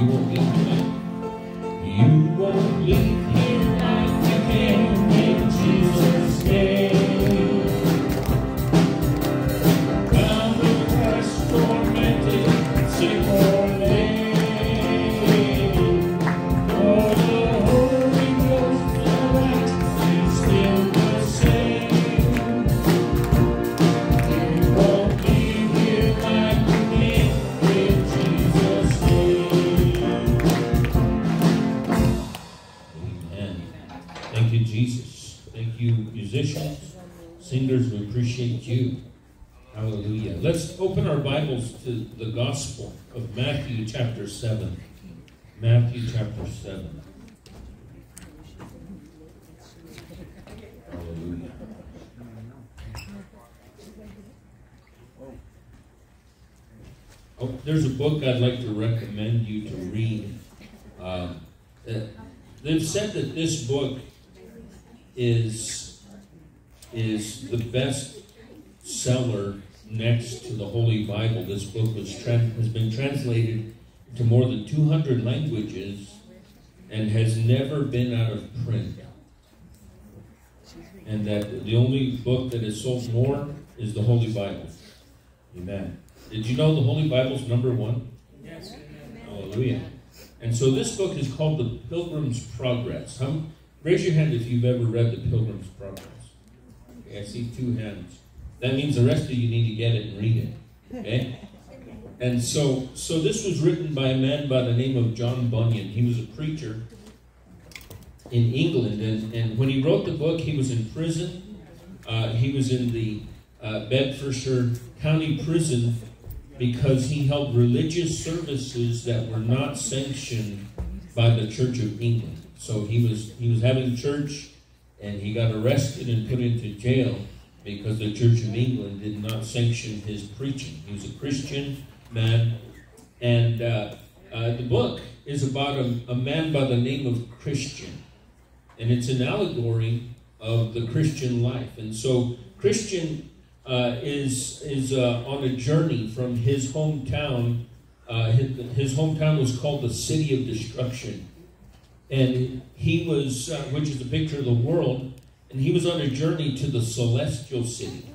You won't leave like you won't leave our Bibles to the Gospel of Matthew chapter 7. Matthew chapter 7. Hallelujah. Oh, there's a book I'd like to recommend you to read. Uh, they've said that this book is is the best seller next to the Holy Bible. This book has been translated to more than 200 languages and has never been out of print. And that the only book that has sold more is the Holy Bible. Amen. Did you know the Holy Bible's number one? Yes. Hallelujah. And so this book is called The Pilgrim's Progress. Um, raise your hand if you've ever read The Pilgrim's Progress. Okay, I see two hands. That means the rest of you need to get it and read it. Okay? And so, so this was written by a man by the name of John Bunyan. He was a preacher in England, and, and when he wrote the book, he was in prison. Uh, he was in the uh, Bedfordshire County Prison because he held religious services that were not sanctioned by the Church of England. So he was he was having church, and he got arrested and put into jail because the Church of England did not sanction his preaching. He was a Christian man, and uh, uh, the book is about a, a man by the name of Christian, and it's an allegory of the Christian life. And so Christian uh, is is uh, on a journey from his hometown. Uh, his, his hometown was called the City of Destruction, and he was, uh, which is a picture of the world, and he was on a journey to the celestial city,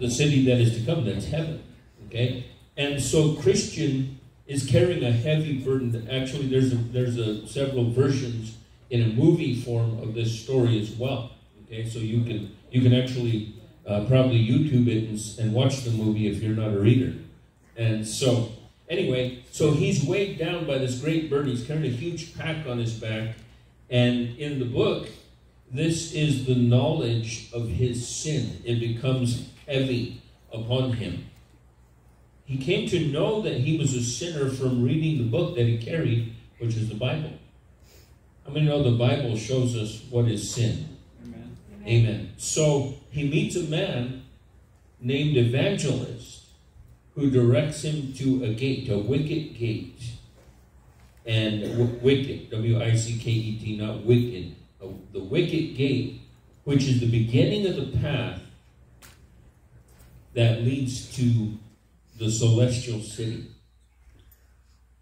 the city that is to come, that's heaven. Okay, and so Christian is carrying a heavy burden. Actually, there's a, there's a several versions in a movie form of this story as well. Okay, so you can you can actually uh, probably YouTube it and, and watch the movie if you're not a reader. And so, anyway, so he's weighed down by this great burden. He's carrying a huge pack on his back. And in the book, this is the knowledge of his sin. It becomes heavy upon him. He came to know that he was a sinner from reading the book that he carried, which is the Bible. How many know the Bible shows us what is sin? Amen. Amen. So he meets a man named Evangelist who directs him to a gate, a wicket gate. And w- wicket, W I C K E T, not wicked. The wicket gate, which is the beginning of the path that leads to the celestial city.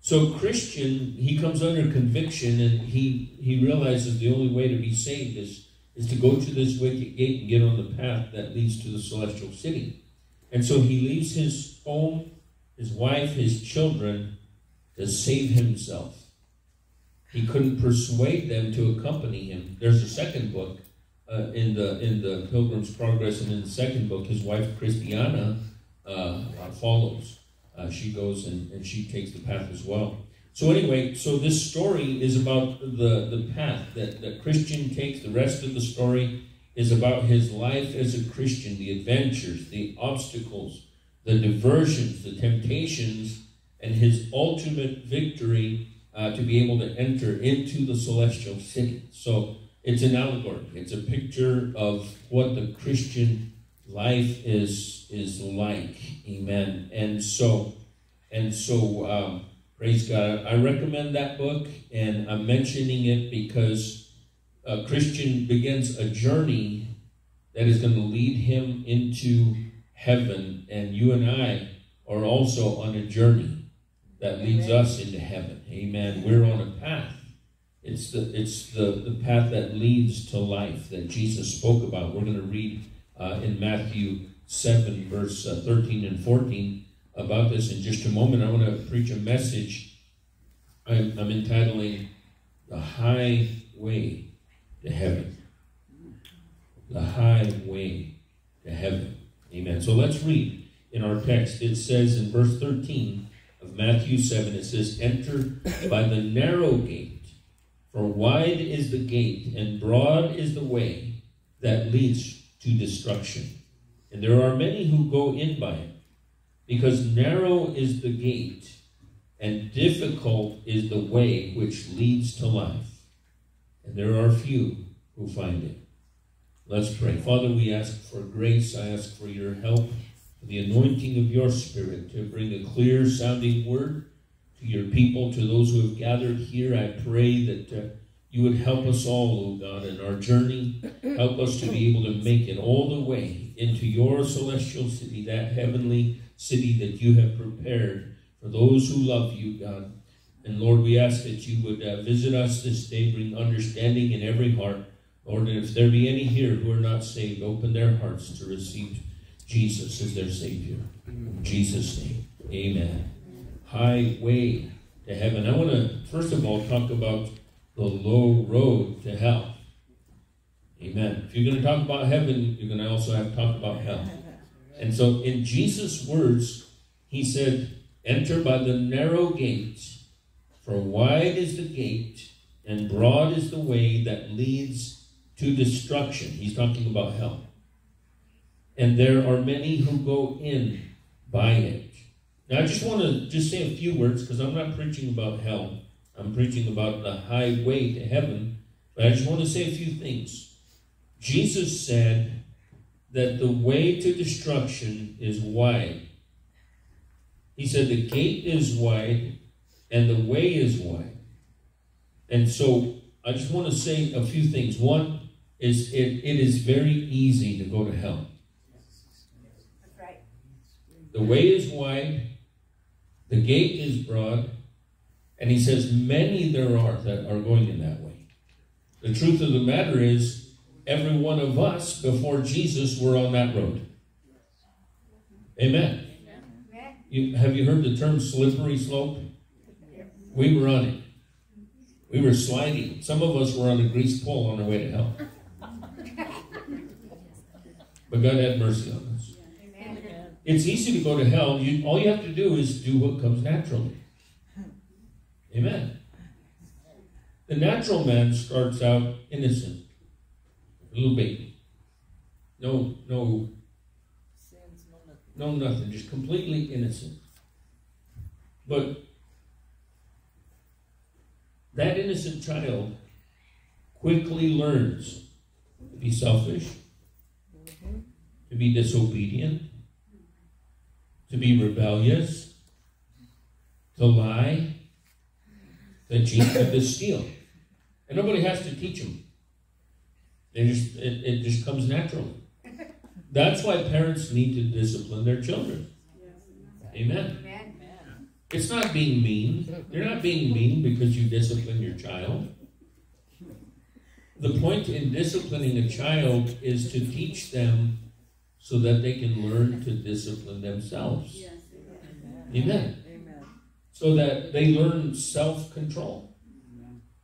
So Christian, he comes under conviction and he, he realizes the only way to be saved is is to go to this wicket gate and get on the path that leads to the celestial city. And so he leaves his home, his wife, his children to save himself. He couldn't persuade them to accompany him. There's a second book uh, in the in the Pilgrim's Progress, and in the second book, his wife Christiana uh, follows. Uh, she goes and, and she takes the path as well. So anyway, so this story is about the, the path that, that Christian takes. The rest of the story is about his life as a Christian, the adventures, the obstacles, the diversions, the temptations, and his ultimate victory uh, to be able to enter into the celestial city. So it's an allegory. It's a picture of what the Christian life is is like. Amen. And so, and so. Um, Praise God. I recommend that book, and I'm mentioning it because a Christian begins a journey that is going to lead him into heaven, and you and I are also on a journey. That leads us into heaven. Amen. We're on a path. It's the it's the, the path that leads to life that Jesus spoke about. We're going to read uh, in Matthew 7, verse uh, 13 and 14 about this in just a moment. I want to preach a message I'm, I'm entitling The Highway to Heaven. The Highway to Heaven. Amen. So let's read in our text. It says in verse 13 of Matthew 7, it says, Enter by the narrow gate, for wide is the gate, and broad is the way that leads to destruction. And there are many who go in by it, because narrow is the gate, and difficult is the way which leads to life. And there are few who find it. Let's pray. Father, we ask for grace. I ask for your help, the anointing of your Spirit to bring a clear sounding word to your people, to those who have gathered here. I pray that uh, you would help us all, O God, in our journey. Help us to be able to make it all the way into your celestial city, that heavenly city that you have prepared for those who love you, God. And Lord, we ask that you would uh, visit us this day, bring understanding in every heart. Lord, and if there be any here who are not saved, open their hearts to receive Jesus as their Savior. In Jesus' name, amen. Highway to heaven. I want to, first of all, talk about the low road to hell. Amen. If you're going to talk about heaven, you're going to also have to talk about hell. And so, in Jesus' words, he said, Enter by the narrow gate, for wide is the gate, and broad is the way that leads to destruction. He's talking about hell. And there are many who go in by it. Now, I just want to just say a few words because I'm not preaching about hell. I'm preaching about the highway to heaven. But I just want to say a few things. Jesus said that the way to destruction is wide. He said the gate is wide and the way is wide. And so I just want to say a few things. One is it, it is very easy to go to hell. The way is wide, the gate is broad, and he says many there are that are going in that way. The truth of the matter is, every one of us before Jesus were on that road. Amen. Amen. You, have you heard the term slippery slope? We were on it. We were sliding. Some of us were on a greased pole on our way to hell. But God had mercy on us. It's easy to go to hell. You, all you have to do is do what comes naturally. Amen. The natural man starts out innocent, a little baby. No, no, no, nothing. Just completely innocent. But that innocent child quickly learns to be selfish, to be disobedient, to be rebellious, to lie, to cheat, to steal. And nobody has to teach them. Just it, it just comes naturally. That's why parents need to discipline their children. Amen. It's not being mean. You're not being mean because you discipline your child. The point in disciplining a child is to teach them so that they can learn to discipline themselves. Amen. So that they learn self control.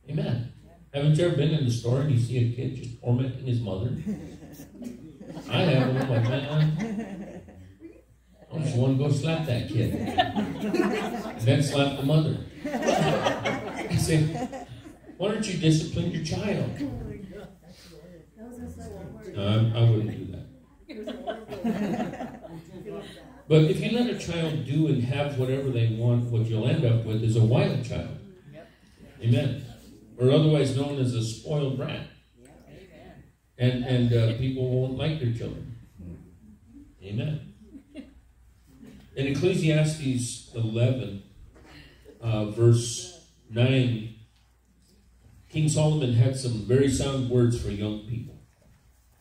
Amen. Haven't you ever been in the store and you see a kid just tormenting his mother? I have. I'm like, man, I just want to go slap that kid. And then slap the mother. I say, why don't you discipline your child? No, I, I wouldn't do that. But if you let a child do and have whatever they want, what you'll end up with is a wild child. Amen. Or otherwise known as a spoiled brat. And, and uh, people won't like their children. Amen. In Ecclesiastes 11, uh, verse 9, King Solomon had some very sound words for young people.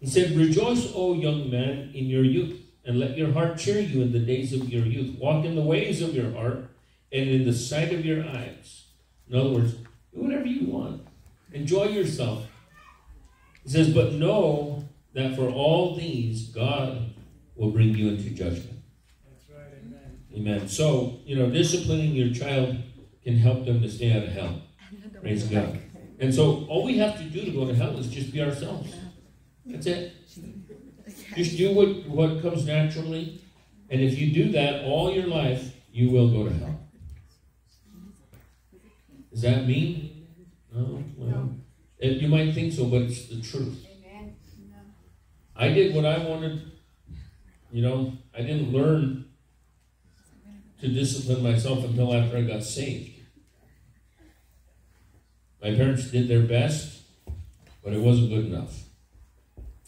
He said, Rejoice, O young man, in your youth, and let your heart cheer you in the days of your youth. Walk in the ways of your heart, and in the sight of your eyes. In other words, do whatever you want. Enjoy yourself. He says, but know that for all these, God will bring you into judgment. That's right, amen. Amen. So, you know, disciplining your child can help them to stay out of hell. Praise God. And so all we have to do to go to hell is just be ourselves. That's it. Just do what, what comes naturally. And if you do that all your life, you will go to hell. Does that mean? No. Well, it- eh, you might think so, but it's the truth. I did what I wanted. You know, I didn't learn to discipline myself until after I got saved. My parents did their best, but it wasn't good enough.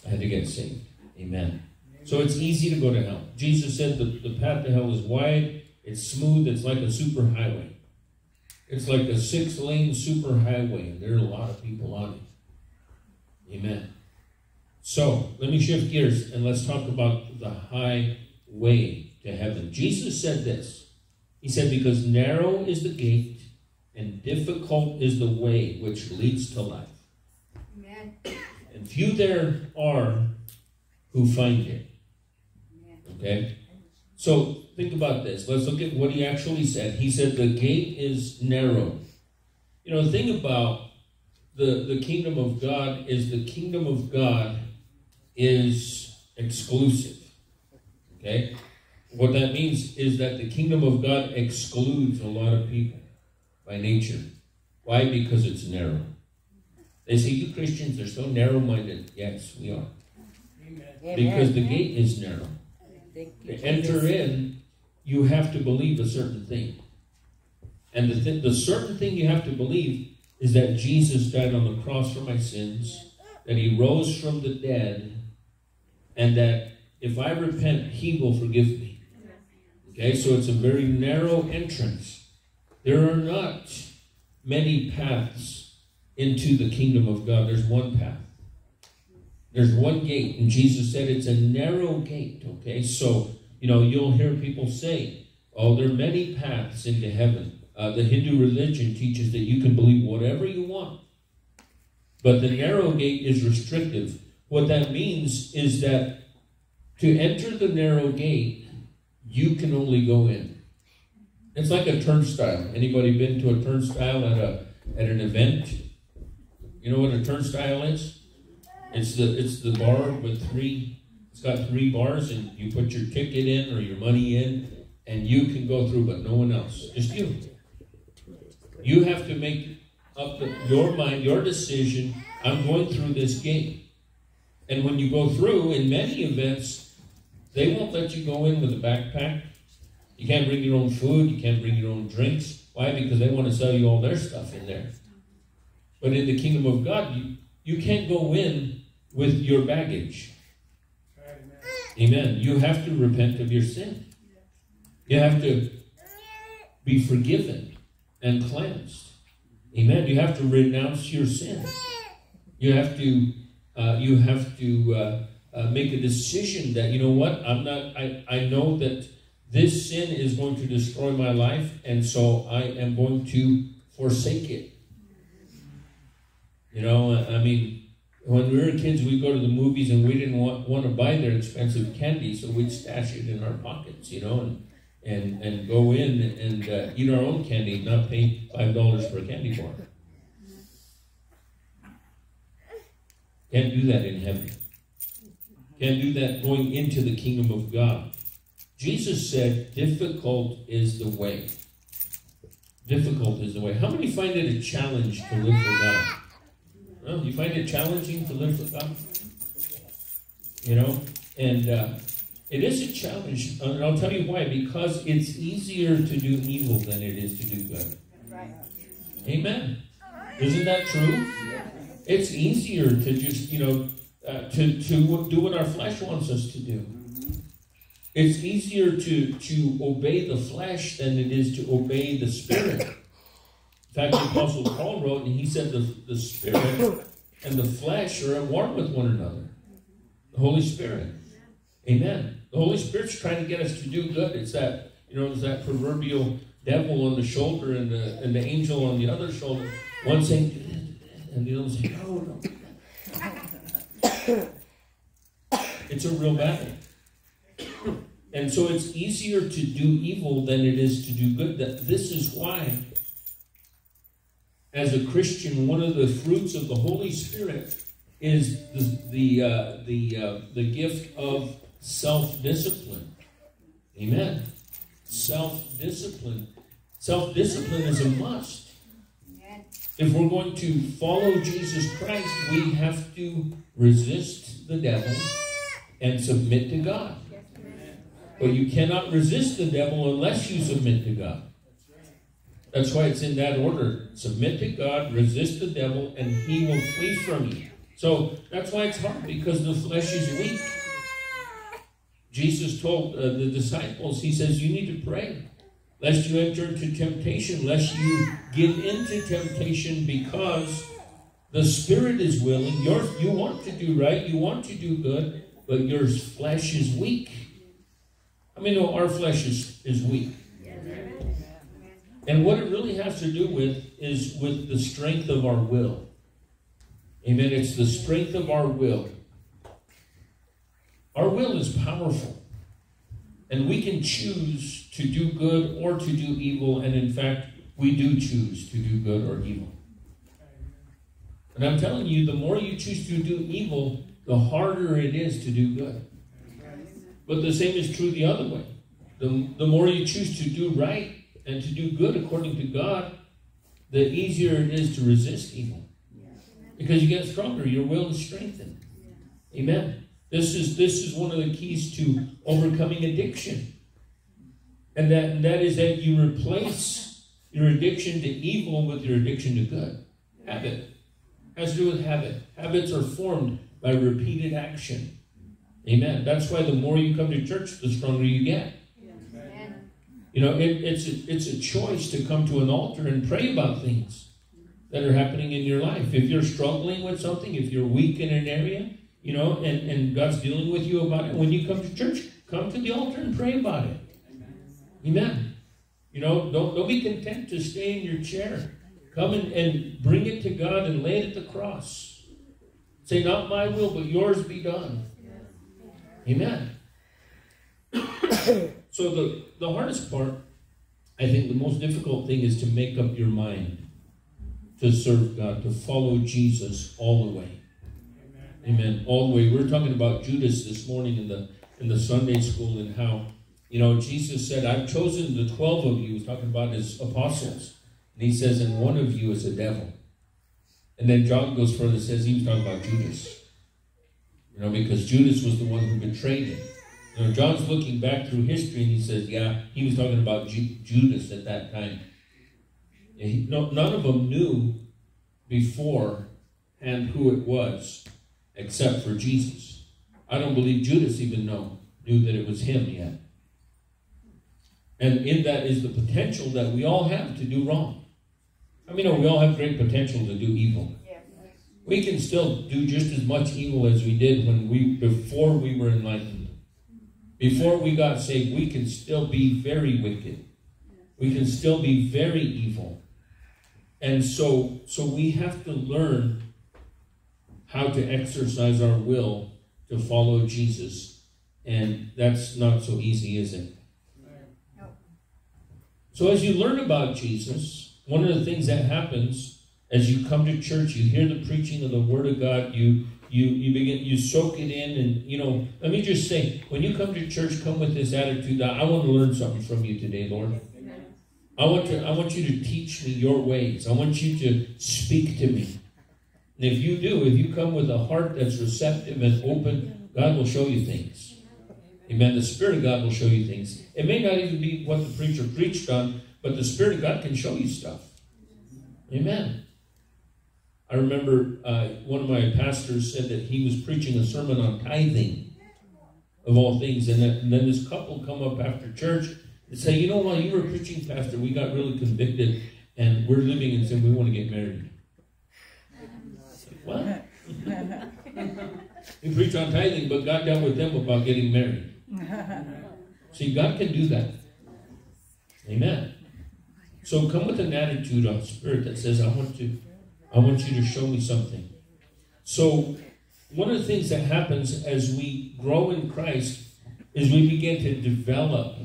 I had to get saved. Amen. So it's easy to go to hell. Jesus said the, the path to hell is wide, it's smooth, it's like a super highway. It's like a six lane super highway, and there are a lot of people on it. Amen. So let me shift gears and let's talk about the highway to heaven. Jesus said this. He said, Because narrow is the gate and difficult is the way which leads to life. Amen. And few there are who find it. Okay? So think about this. Let's look at what he actually said. He said the gate is narrow. You know, the thing about the, the kingdom of God is the kingdom of God is exclusive. Okay? What that means is that the kingdom of God excludes a lot of people by nature. Why? Because it's narrow. They say, you Christians are so narrow minded. Yes, we are. Amen. Because the gate is narrow. To enter in, you have to believe a certain thing. And the, th- the certain thing you have to believe is that Jesus died on the cross for my sins, that he rose from the dead, and that if I repent, he will forgive me. Okay, so it's a very narrow entrance. There are not many paths into the kingdom of God, there's one path. There's one gate, and Jesus said it's a narrow gate, okay? So, you know, you'll hear people say, oh, there are many paths into heaven. Uh, the Hindu religion teaches that you can believe whatever you want. But the narrow gate is restrictive. What that means is that to enter the narrow gate, you can only go in. It's like a turnstile. Anybody been to a turnstile at a at an event? You know what a turnstile is? It's the it's the bar with three. It's got three bars, and you put your ticket in or your money in, and you can go through, but no one else, just you. You have to make up the, your mind, your decision. I'm going through this gate, and when you go through, in many events, they won't let you go in with a backpack. You can't bring your own food. You can't bring your own drinks. Why? Because they want to sell you all their stuff in there. But in the kingdom of God, you, you can't go in with your baggage. Amen. Amen. You have to repent of your sin. You have to be forgiven and cleansed. Amen. You have to renounce your sin. You have to uh, you have to uh, uh, make a decision that you know what I'm not. I I know that this sin is going to destroy my life, and so I am going to forsake it. You know, I mean, when we were kids, we'd go to the movies and we didn't want, want to buy their expensive candy, so we'd stash it in our pockets, you know, and and, and go in and uh, eat our own candy, not pay five dollars for a candy bar. Can't do that in heaven. Can't do that going into the kingdom of God. Jesus said, "Difficult is the way." Difficult is the way. How many find it a challenge to live for God? Well, you find it challenging to live for God? You know? And uh, it is a challenge. And I'll tell you why. Because it's easier to do evil than it is to do good. Right. Amen. Isn't that true? It's easier to just, you know, uh, to, to do what our flesh wants us to do. It's easier to, to obey the flesh than it is to obey the spirit. In fact, the Apostle Paul wrote, and he said the, the spirit and the flesh are at war with one another. The Holy Spirit. Amen. The Holy Spirit's trying to get us to do good. It's that, you know, it's that proverbial devil on the shoulder and the, and the angel on the other shoulder. One saying, and the other saying, oh, no. it's a real battle. And so it's easier to do evil than it is to do good. That this is why, as a Christian, one of the fruits of the Holy Spirit is the the uh, the uh, the gift of self discipline. Amen. Self discipline. Self discipline is a must. If we're going to follow Jesus Christ, we have to resist the devil and submit to God. But you cannot resist the devil unless you submit to God. That's why it's in that order. Submit to God, resist the devil, and he will flee from you. So that's why it's hard, because the flesh is weak. Jesus told uh, the disciples, He says, You need to pray, lest you enter into temptation, lest you give into temptation because the spirit is willing. You're, you want to do right, you want to do good, but your flesh is weak. I mean, no, our flesh is, is weak. And what it really has to do with is with the strength of our will. Amen. It's the strength of our will. Our will is powerful. And we can choose to do good or to do evil. And in fact, we do choose to do good or evil. And I'm telling you, the more you choose to do evil, the harder it is to do good. But the same is true the other way. The, the more you choose to do right and to do good according to God, the easier it is to resist evil. Because you get stronger, your will is strengthened. Amen. This is this is one of the keys to overcoming addiction. And that, and that is that you replace your addiction to evil with your addiction to good. Habit. Has to do with habit. Habits are formed by repeated action. Amen. That's why the more you come to church, the stronger you get. You know, it, it's, a, it's a choice to come to an altar and pray about things that are happening in your life. If you're struggling with something, if you're weak in an area, you know, and, and God's dealing with you about it, when you come to church, come to the altar and pray about it. Amen. You know, don't, don't be content to stay in your chair. Come and, and bring it to God and lay it at the cross. Say, not my will, but yours be done. Amen. so the, the hardest part, I think the most difficult thing is to make up your mind to serve God, to follow Jesus all the way. Amen. Amen. All the way. We are talking about Judas this morning in the in the Sunday school and how, you know, Jesus said, I've chosen the twelve of you. Talking about his apostles. And he says, and one of you is a devil. And then John goes further and says he was talking about Judas. You know, because Judas was the one who betrayed him. You know, John's looking back through history and he says, yeah, he was talking about Ju- Judas at that time. He, no, none of them knew before and who it was except for Jesus. I don't believe Judas even know, knew that it was him yet. And in that is the potential that we all have to do wrong. I mean, we all have great potential to do evil we can still do just as much evil as we did when we before we were enlightened. Before we got saved, we can still be very wicked. We can still be very evil. And so so we have to learn how to exercise our will to follow Jesus. And that's not so easy, is it? So as you learn about Jesus, one of the things that happens as you come to church, you hear the preaching of the Word of God, you you you begin you soak it in, and you know. Let me just say, when you come to church, come with this attitude. that I want to learn something from you today, Lord. I want to I want you to teach me your ways. I want you to speak to me. And if you do, if you come with a heart that's receptive and open, God will show you things. Amen. The Spirit of God will show you things. It may not even be what the preacher preached on, but the Spirit of God can show you stuff. Amen. I remember uh, one of my pastors said that he was preaching a sermon on tithing, of all things, and, that, and then this couple come up after church and say, "You know, while you were preaching, Pastor, we got really convicted, and we're living in sin. We want to get married." what? we preach on tithing, but God dealt with them about getting married. See, God can do that. Amen. So come with an attitude of spirit that says, I want to, I want you to show me something. So one of the things that happens as we grow in Christ is we begin to develop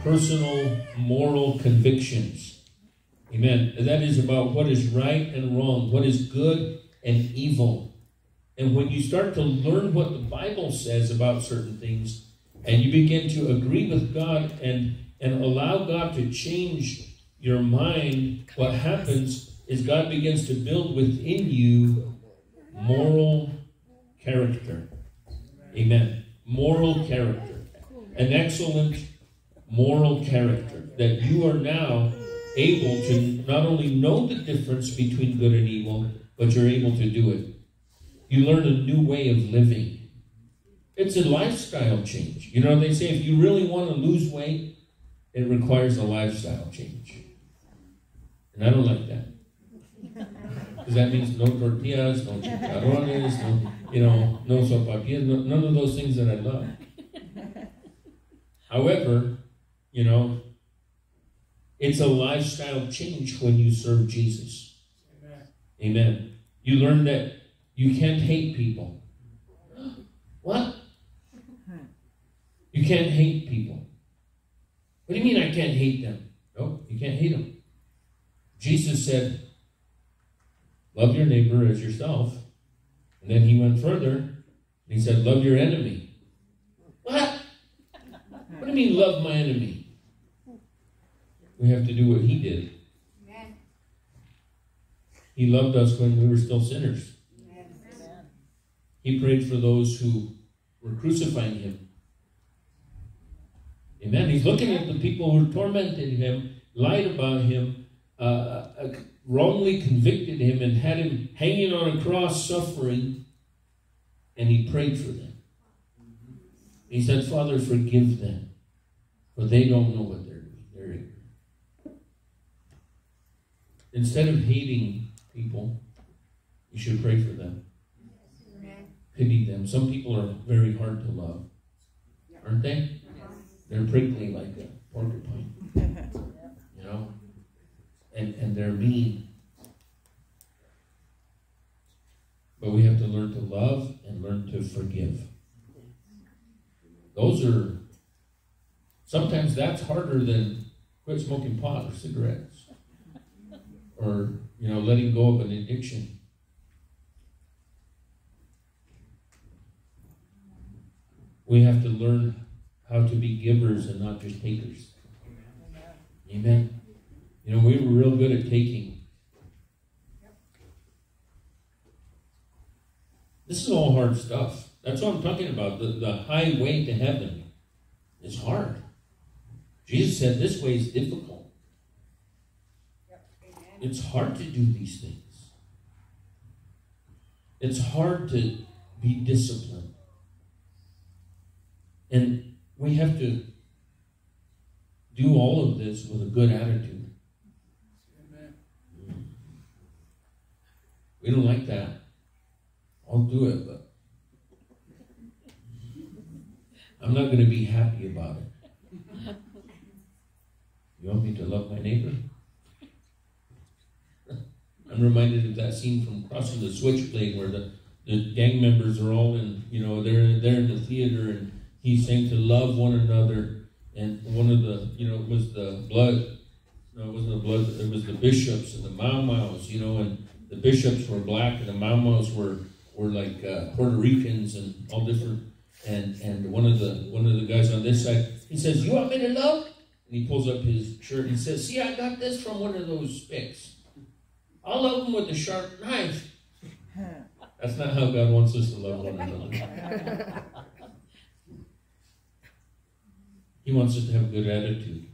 personal moral convictions. Amen. And that is about what is right and wrong, what is good and evil. And when you start to learn what the Bible says about certain things, and you begin to agree with God and, and allow God to change your mind, what happens is God begins to build within you moral character. Amen. Moral character. An excellent moral character. That you are now able to not only know the difference between good and evil, but you're able to do it. You learn a new way of living. It's a lifestyle change. You know, they say if you really want to lose weight, it requires a lifestyle change. And I don't like that. Because that means no tortillas, no chicharrones, no, you know, no sopapillas, no, none of those things that I love. However, you know, it's a lifestyle change when you serve Jesus. Amen. Amen. You learn that you can't hate people. What? You can't hate people. What do you mean I can't hate them? No, you can't hate them. Jesus said, Love your neighbor as yourself. And then he went further and he said, Love your enemy. What? What do you mean, love my enemy? We have to do what he did. He loved us when we were still sinners. He prayed for those who were crucifying him. Amen. He's looking at the people who tormented him, lied about him, uh, uh, wrongly convicted him, and had him hanging on a cross suffering, and he prayed for them. He said, Father, forgive them, for they don't know what they're doing. They're ignorant. Instead of hating people, you should pray for them. Pity them. Some people are very hard to love, aren't they? They're prickly like a porcupine. You know? And, and they're mean. But we have to learn to love and learn to forgive. Those are, sometimes that's harder than quit smoking pot or cigarettes or, you know, letting go of an addiction. We have to learn how to be givers and not just takers. Amen. You know, we were real good at taking. This is all hard stuff. That's what I'm talking about. The, the high way to heaven is hard. Jesus said this way is difficult. It's hard to do these things. It's hard to be disciplined. And we have to do all of this with a good attitude. Amen. We don't like that. I'll do it, but I'm not going to be happy about it. You want me to love my neighbor? I'm reminded of that scene from Cross and the Switchblade where the, the gang members are all in, you know, they're, they're in the theater and he's saying to love one another. And one of the, you know, it was the blood. No, it wasn't the blood. It was the bishops and the Mau Mau's, you know, and the bishops were black and the Mau Mau's were were like uh, Puerto Ricans and all different. And and one of the one of the guys on this side, he says, "You want me to love?" And he pulls up his shirt. He says, "See, I got this from one of those spics. I'll love them with a sharp knife." That's not how God wants us to love one another. He wants us to have a good attitude.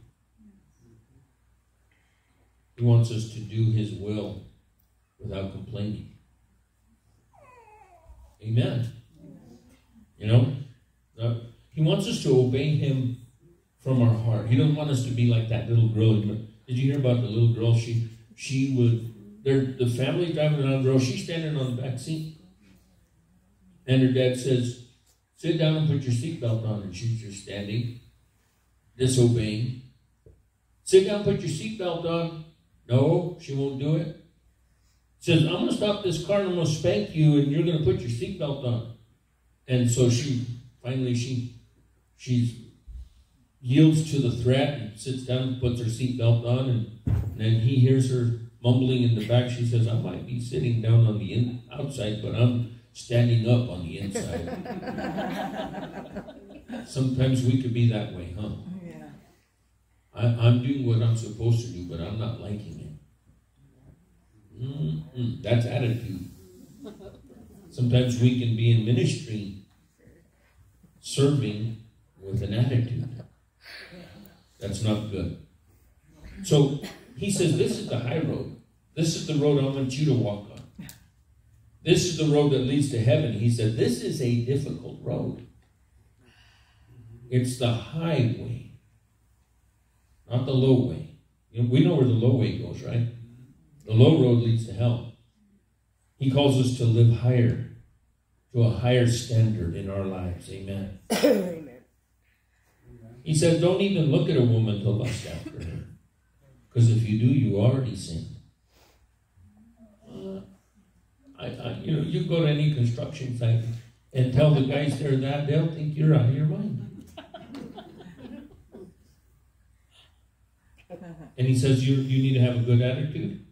He wants us to do His will without complaining. Amen. You know? Uh, he wants us to obey Him from our heart. He doesn't want us to be like that little girl. Did you hear about the little girl? She she would the family driving around the road, she's standing on the back seat. And her dad says, Sit down and put your seatbelt on. And she's just standing disobeying. Sit down, put your seatbelt on. No, she won't do it. Says, I'm going to stop this car and I'm going to spank you and you're going to put your seatbelt on. And so she, finally, she, she yields to the threat and sits down, and puts her seatbelt on, and, and then he hears her mumbling in the back. She says, I might be sitting down on the in, outside, but I'm standing up on the inside. Sometimes we could be that way, huh? Yeah. I, I'm doing what I'm supposed to do, but I'm not liking it. Mm-mm, that's attitude. Sometimes we can be in ministry serving with an attitude. That's not good. So he says, This is the high road. This is the road I want you to walk on. This is the road that leads to heaven. He said, This is a difficult road. It's the highway, not the low way. You know, we know where the low way goes, right? The low road leads to hell. He calls us to live higher, to a higher standard in our lives. Amen. Amen. He said, Don't even look at a woman to lust after her. Because if you do, you already sinned. Uh, I, I, you know, you go to any construction site and tell the guys there that, they'll think you're out of your mind. And he says you, you need to have a good attitude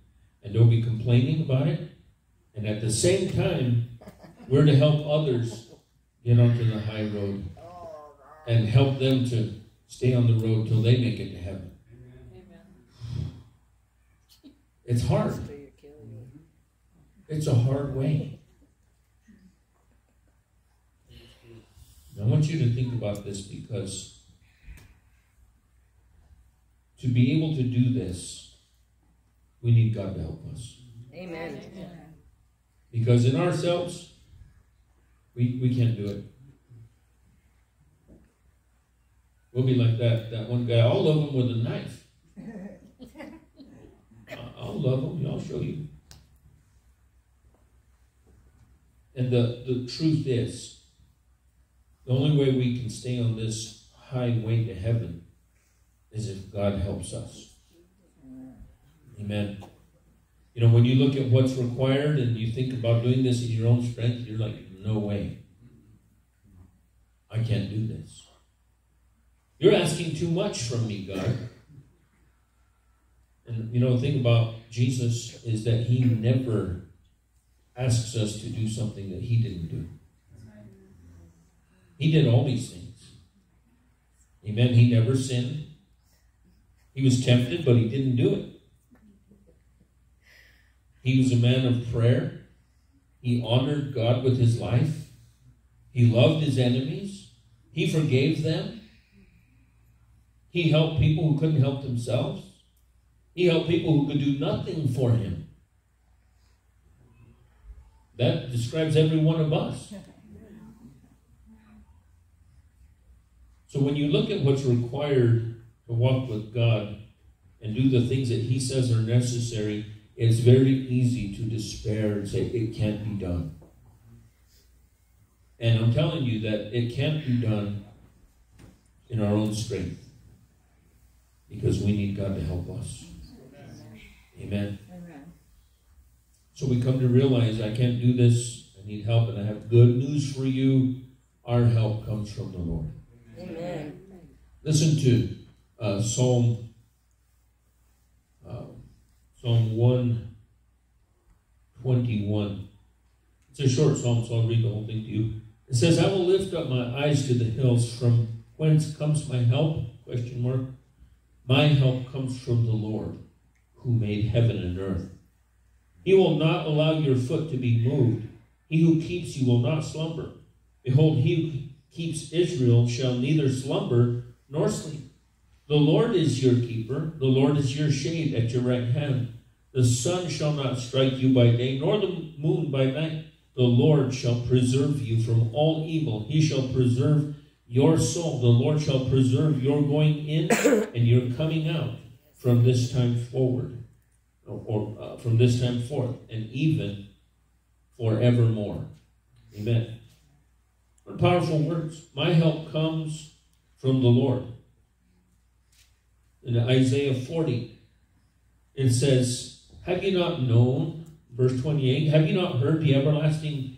and don't be complaining about it. And at the same time, we're to help others get onto the high road and help them to stay on the road till they make it to heaven. It's hard. It's a hard way. I want you to think about this because to be able to do this, we need God to help us. Amen. Because in ourselves, we, we can't do it. We'll be like that, that one guy. I'll love him with a knife. I- I'll love him. I'll show you. And the, the truth is, the only way we can stay on this highway to heaven is if God helps us. Amen. You know, when you look at what's required and you think about doing this in your own strength, you're like, no way. I can't do this. You're asking too much from me, God. And you know, the thing about Jesus is that he never asks us to do something that he didn't do. He did all these things. Amen. He never sinned. He was tempted, but he didn't do it. He was a man of prayer. He honored God with his life. He loved his enemies. He forgave them. He helped people who couldn't help themselves. He helped people who could do nothing for him. That describes every one of us. So when you look at what's required to walk with God and do the things that He says are necessary, it's very easy to despair and say, it can't be done. And I'm telling you that it can't be done in our own strength because we need God to help us. Amen. Amen. So we come to realize I can't do this. I need help, and I have good news for you. Our help comes from the Lord. Amen. Listen to uh, Psalm Psalm one twenty one. It's a short psalm, so I'll read the whole thing to you. It says, "I will lift up my eyes to the hills. From whence comes my help?" Question mark. My help comes from the Lord, who made heaven and earth. He will not allow your foot to be moved. He who keeps you will not slumber. Behold, he who keeps Israel shall neither slumber nor sleep. The Lord is your keeper. The Lord is your shade at your right hand. The sun shall not strike you by day, nor the moon by night. The Lord shall preserve you from all evil. He shall preserve your soul. The Lord shall preserve your going in and your coming out from this time forward, or, or uh, from this time forth, and even forevermore. Amen. What powerful words. My help comes from the Lord. In Isaiah 40. It says, Have you not known, verse 28, have you not heard the everlasting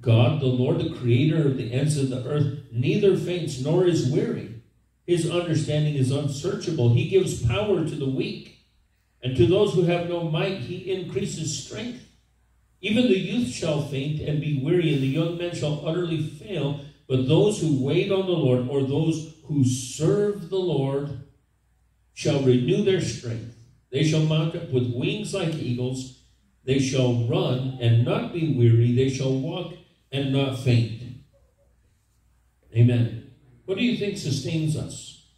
God, the Lord, the creator of the ends of the earth, neither faints nor is weary? His understanding is unsearchable. He gives power to the weak, and to those who have no might, he increases strength. Even the youth shall faint and be weary, and the young men shall utterly fail. But those who wait on the Lord, or those who serve the Lord, shall renew their strength. They shall mount up with wings like eagles. They shall run and not be weary. They shall walk and not faint. Amen. What do you think sustains us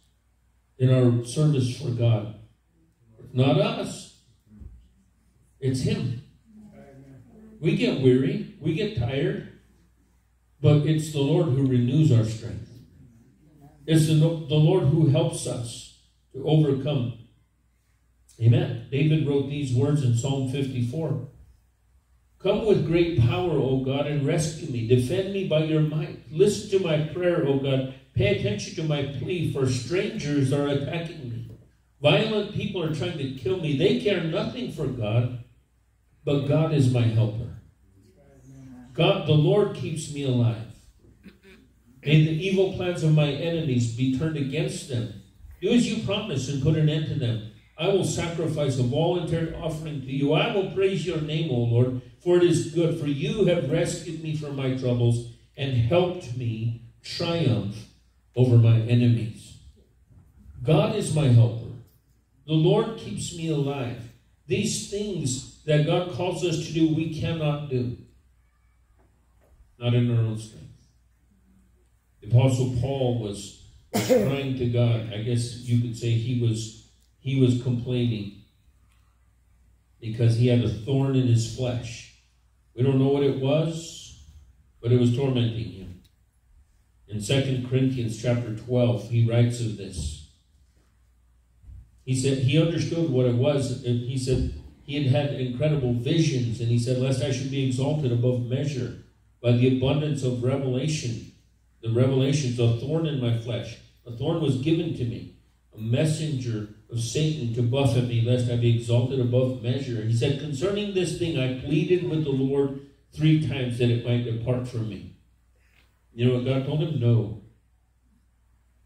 in our service for God? Not us, it's Him. We get weary, we get tired, but it's the Lord who renews our strength. It's the, the Lord who helps us to overcome. Amen. David wrote these words in Psalm 54. Come with great power, O God, and rescue me. Defend me by your might. Listen to my prayer, O God. Pay attention to my plea, for strangers are attacking me. Violent people are trying to kill me. They care nothing for God, but God is my helper. God, the Lord keeps me alive. May the evil plans of my enemies be turned against them. Do as you promised and put an end to them. I will sacrifice a voluntary offering to you. I will praise your name, O Lord, for it is good. For you have rescued me from my troubles and helped me triumph over my enemies. God is my helper. The Lord keeps me alive. These things that God calls us to do, we cannot do not in our own strength. The Apostle Paul was, was crying to God. I guess you could say he was he was complaining because he had a thorn in his flesh. We don't know what it was, but it was tormenting him. In 2 Corinthians chapter 12, he writes of this. He said he understood what it was. And he said he had had incredible visions, and he said, Lest I should be exalted above measure by the abundance of revelation. The revelations, a thorn in my flesh. A thorn was given to me, a messenger of Satan to buffet me, lest I be exalted above measure. And he said, Concerning this thing, I pleaded with the Lord three times that it might depart from me. You know what God told him? No.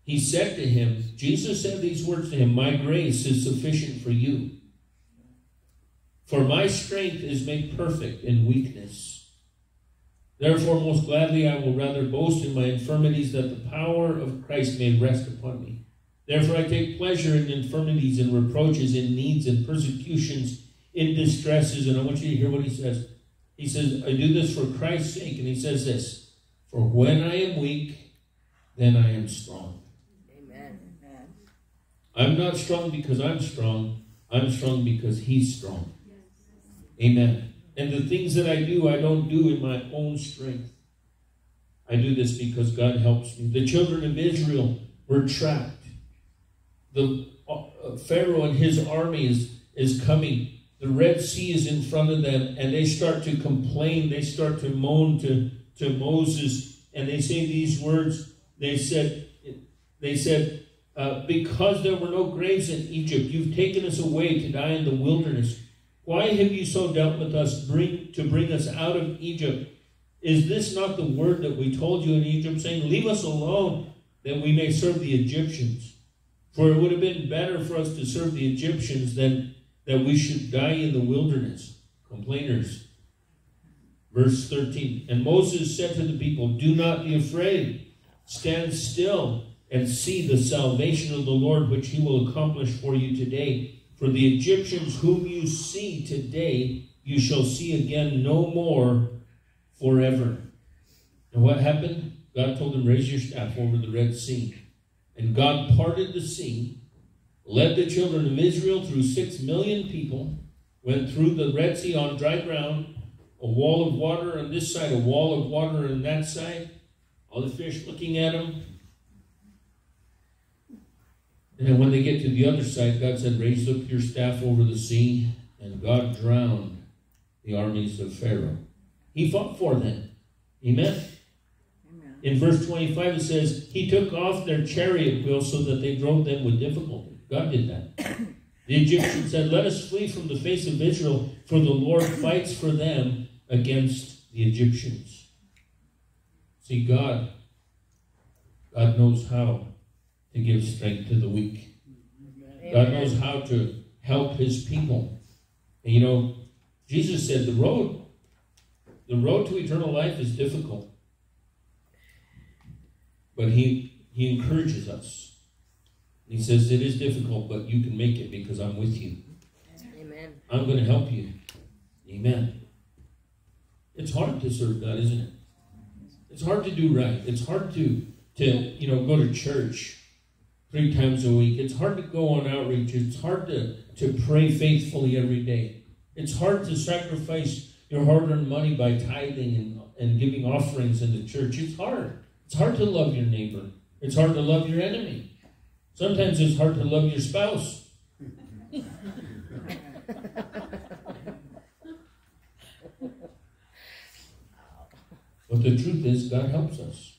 He said to him, Jesus said these words to him, My grace is sufficient for you. For my strength is made perfect in weakness. Therefore, most gladly I will rather boast in my infirmities that the power of Christ may rest upon me. Therefore, I take pleasure in infirmities and reproaches, in needs and persecutions, in distresses. And I want you to hear what he says. He says, I do this for Christ's sake. And he says this For when I am weak, then I am strong. Amen. I'm not strong because I'm strong. I'm strong because he's strong. Amen. And the things that I do, I don't do in my own strength. I do this because God helps me. The children of Israel were trapped. The uh, Pharaoh and his army is, is coming. The Red Sea is in front of them, and they start to complain. They start to moan to, to Moses, and they say these words. They said, they said, uh, because there were no graves in Egypt, you've taken us away to die in the wilderness. Why have you so dealt with us bring, to bring us out of Egypt? Is this not the word that we told you in Egypt, saying, Leave us alone, that we may serve the Egyptians? For it would have been better for us to serve the Egyptians than that we should die in the wilderness. Complainers. Verse 13 And Moses said to the people, Do not be afraid. Stand still and see the salvation of the Lord, which he will accomplish for you today. For the Egyptians whom you see today, you shall see again no more forever. And what happened? God told them, Raise your staff over the Red Sea. And God parted the sea, led the children of Israel through six million people, went through the Red Sea on dry ground, a wall of water on this side, a wall of water on that side, all the fish looking at them, and when they get to the other side, God said, Raise up your staff over the sea. And God drowned the armies of Pharaoh. He fought for them. Amen. In verse 25, it says, He took off their chariot wheels so that they drove them with difficulty. God did that. The Egyptians said, Let us flee from the face of Israel, for the Lord fights for them against the Egyptians. See, God, God knows how to give strength to the weak. God knows how to help his people. And you know, Jesus said the road, the road to eternal life is difficult. But he he encourages us. He says it is difficult, but you can make it because I'm with you. Amen. I'm going to help you. Amen. It's hard to serve God, isn't it? It's hard to do right. It's hard to to you know go to church three times a week. It's hard to go on outreach. It's hard to, to pray faithfully every day. It's hard to sacrifice your hard-earned money by tithing and, and giving offerings in the church. It's hard. It's hard to love your neighbor. It's hard to love your enemy. Sometimes it's hard to love your spouse. but the truth is, God helps us.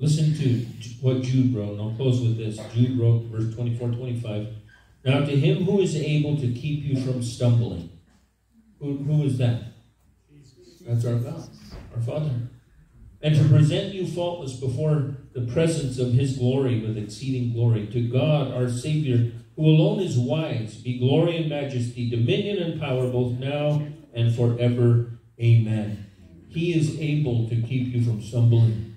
Listen to what Jude wrote, and I'll close with this. Jude wrote, verse 24 25. Now, to him who is able to keep you from stumbling. Who, who is that? That's our God, our Father. And to present you faultless before the presence of his glory with exceeding glory. To God, our Savior, who alone is wise, be glory and majesty, dominion and power, both now and forever. Amen. He is able to keep you from stumbling.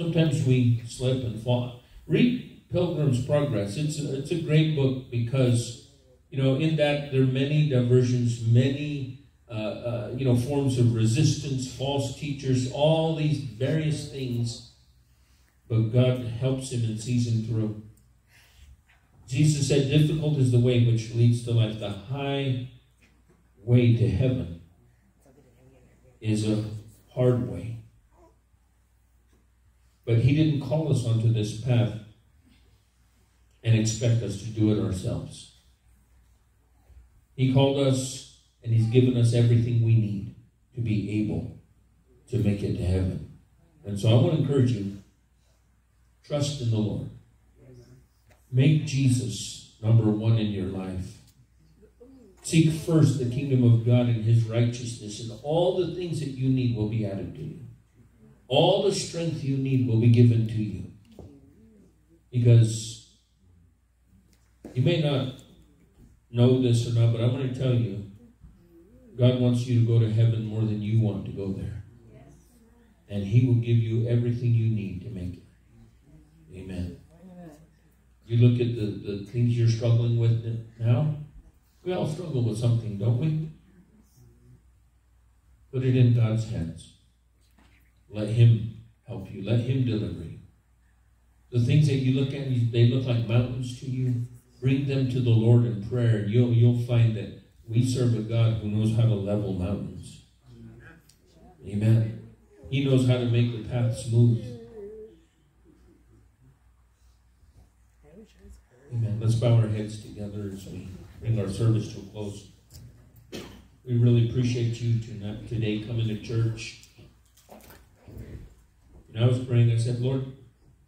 Sometimes we slip and fall. Read Pilgrim's Progress. It's a, it's a great book because, you know, in that there are many diversions, many, uh, uh, you know, forms of resistance, false teachers, all these various things. But God helps him and sees him through. Jesus said, Difficult is the way which leads to life. The high way to heaven is a hard way. But He didn't call us onto this path and expect us to do it ourselves. He called us and He's given us everything we need to be able to make it to heaven. And so I want to encourage you trust in the Lord. Make Jesus number one in your life. Seek first the kingdom of God and his righteousness, and all the things that you need will be added to you. All the strength you need will be given to you. Because you may not know this or not, but I'm going to tell you God wants you to go to heaven more than you want to go there. And He will give you everything you need to make it. Amen. You look at the, the things you're struggling with now. We all struggle with something, don't we? Put it in God's hands. Let Him help you. Let Him deliver you. The things that you look at, they look like mountains to you. Bring them to the Lord in prayer, and you'll, you'll find that we serve a God who knows how to level mountains. Amen. He knows how to make the path smooth. Amen. Let's bow our heads together as we bring our service to a close. We really appreciate you tonight, today coming to church. And I was praying, I said, Lord,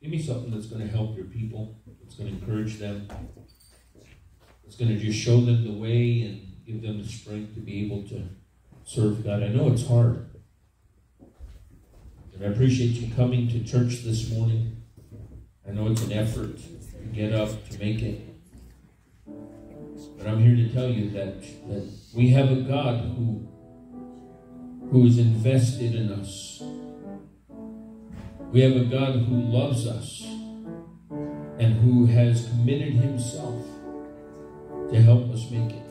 give me something that's going to help your people, that's going to encourage them, that's going to just show them the way and give them the strength to be able to serve God. I know it's hard. And I appreciate you coming to church this morning. I know it's an effort to get up to make it. But I'm here to tell you that, that we have a God who, who is invested in us we have a God who loves us and who has committed himself to help us make it.